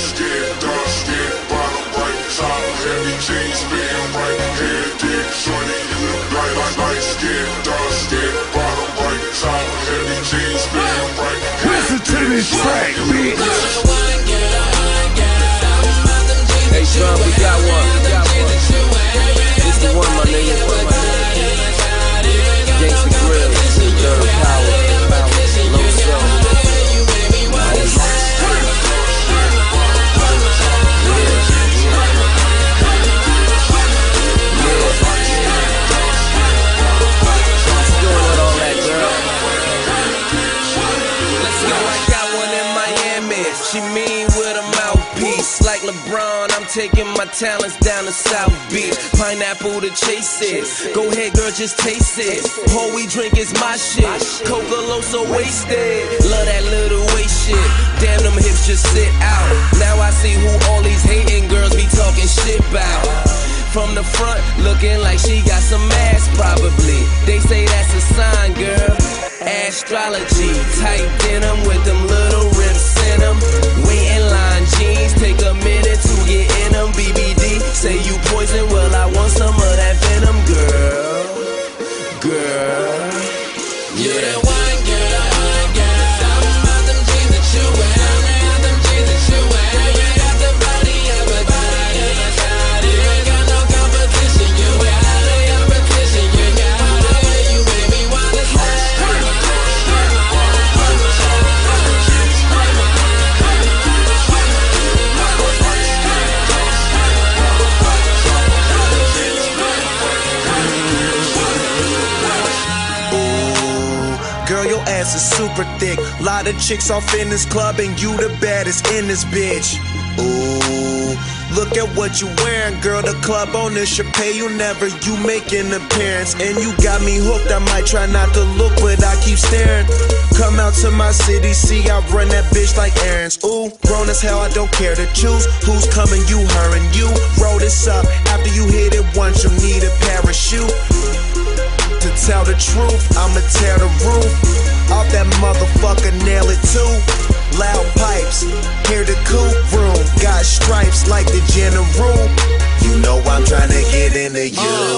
skin, She mean with a mouthpiece. Like LeBron, I'm taking my talents down to South Beach. Pineapple to chase it. Go ahead, girl, just taste it. All we drink is my shit. Coca so wasted. Love that little waist shit. Damn, them hips just sit out. Now I see who all these hating girls be talking shit about. From the front, looking like she got some ass, probably. They say that's a sign, girl. Astrology, tight denim with them Girl, your ass is super thick. Lot of chicks off in this club, and you the baddest in this bitch. Ooh, look at what you wearing, girl. The club owner should pay you never. You make an appearance, and you got me hooked. I might try not to look, but I keep staring. Come out to my city, see I run that bitch like errands. Ooh, grown as hell, I don't care to choose who's coming. You, her, and you. Roll this up. After you hit it once, you need a parachute. To tell the truth, I'ma tear the roof off that motherfucker, nail it too. Loud pipes, hear the coop room. Got stripes like the general. You know I'm trying to get into you.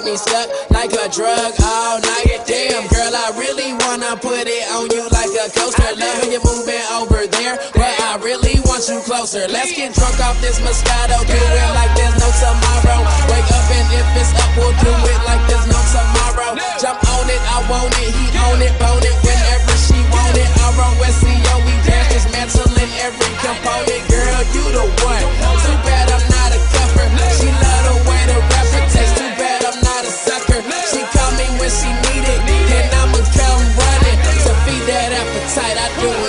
Had me stuck like a drug all night. Damn, girl, I really wanna put it on you like a coaster. Love when you're moving over there, but I really want you closer. Let's get drunk off this Moscato, do it like there's no tomorrow. Wake up and if it's up, we'll do it like there's no tomorrow. Jump on it, I want it, he on it, bone it whenever she want it. I run with CEO, we dance, dismantling every component. Girl, you the one. Appetite. I do